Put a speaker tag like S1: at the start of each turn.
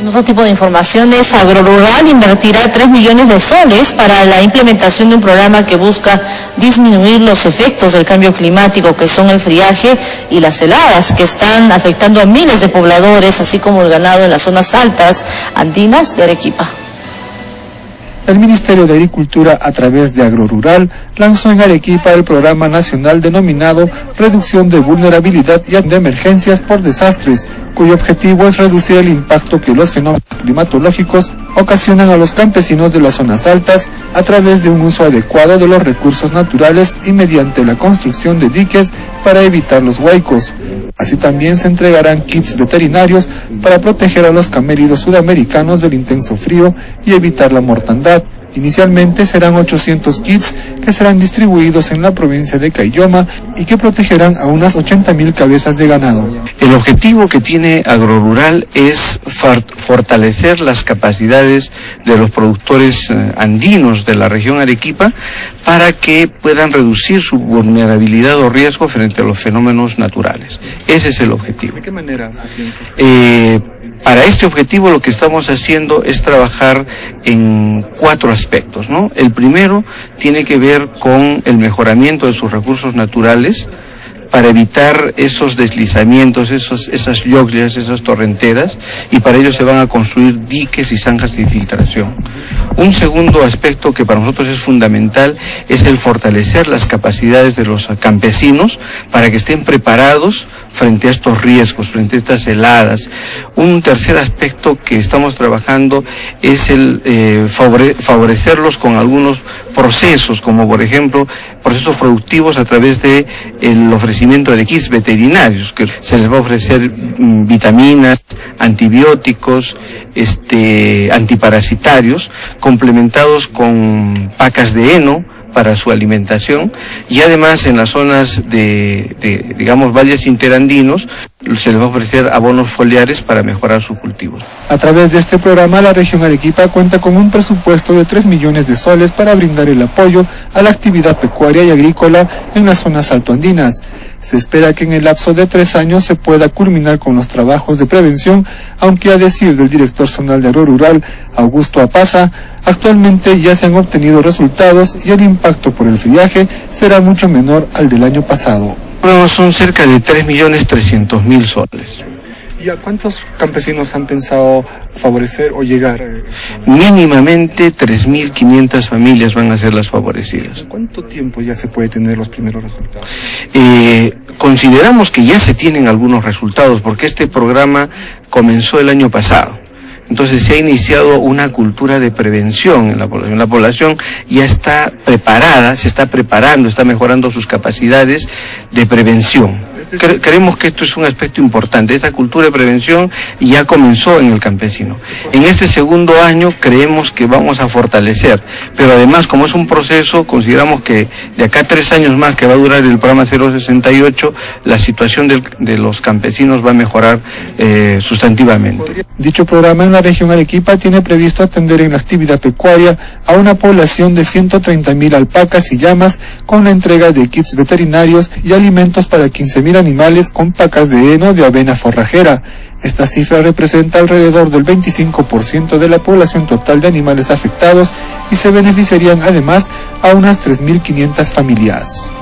S1: En otro tipo de informaciones, AgroRural invertirá 3 millones de soles para la implementación de un programa que busca disminuir los efectos del cambio climático, que son el friaje y las heladas, que están afectando a miles de pobladores, así como el ganado en las zonas altas andinas de Arequipa
S2: el Ministerio de Agricultura a través de AgroRural lanzó en Arequipa el programa nacional denominado Reducción de Vulnerabilidad y de Emergencias por Desastres, cuyo objetivo es reducir el impacto que los fenómenos climatológicos ocasionan a los campesinos de las zonas altas a través de un uso adecuado de los recursos naturales y mediante la construcción de diques para evitar los huaicos. Así también se entregarán kits veterinarios para proteger a los caméridos sudamericanos del intenso frío y evitar la mortandad. Inicialmente serán 800 kits que serán distribuidos en la provincia de Cayoma y que protegerán a unas 80.000 cabezas de ganado.
S3: El objetivo que tiene AgroRural es fortalecer las capacidades de los productores eh, andinos de la región Arequipa para que puedan reducir su vulnerabilidad o riesgo frente a los fenómenos naturales. Ese es el objetivo.
S2: ¿De qué manera
S3: eh, para este objetivo lo que estamos haciendo es trabajar en cuatro aspectos, ¿no? El primero tiene que ver con el mejoramiento de sus recursos naturales, para evitar esos deslizamientos, esos, esas lluvias, esas torrenteras, y para ello se van a construir diques y zanjas de infiltración. Un segundo aspecto que para nosotros es fundamental es el fortalecer las capacidades de los campesinos para que estén preparados frente a estos riesgos, frente a estas heladas. Un tercer aspecto que estamos trabajando es el eh, favorecerlos con algunos procesos, como por ejemplo procesos productivos a través de el ofrecimiento de kits veterinarios, que se les va a ofrecer mm, vitaminas, antibióticos, este, antiparasitarios, complementados con pacas de heno, para su alimentación y además en las zonas de, de, digamos, valles interandinos se les va a ofrecer abonos foliares para mejorar sus cultivos.
S2: A través de este programa, la región Arequipa cuenta con un presupuesto de 3 millones de soles para brindar el apoyo a la actividad pecuaria y agrícola en las zonas altoandinas. Se espera que en el lapso de tres años se pueda culminar con los trabajos de prevención, aunque a decir del director zonal de Agro Rural, Augusto Apaza, actualmente ya se han obtenido resultados y el impacto por el friaje será mucho menor al del año pasado.
S3: Bueno, son cerca de 3.300.000 soles.
S2: ¿Y a cuántos campesinos han pensado favorecer o llegar?
S3: Mínimamente 3.500 familias van a ser las favorecidas.
S2: ¿Cuánto tiempo ya se puede tener los primeros resultados?
S3: Eh, consideramos que ya se tienen algunos resultados porque este programa comenzó el año pasado. Entonces se ha iniciado una cultura de prevención en la población. La población ya está preparada, se está preparando, está mejorando sus capacidades de prevención creemos que esto es un aspecto importante. Esta cultura de prevención ya comenzó en el campesino. En este segundo año creemos que vamos a fortalecer, pero además como es un proceso, consideramos que de acá a tres años más que va a durar el programa 068, la situación de los campesinos va a mejorar eh, sustantivamente.
S2: Dicho programa en la región Arequipa tiene previsto atender en la actividad pecuaria a una población de 130 mil alpacas y llamas con la entrega de kits veterinarios y alimentos para 15 animales con pacas de heno de avena forrajera. Esta cifra representa alrededor del 25% de la población total de animales afectados y se beneficiarían además a unas 3.500 familias.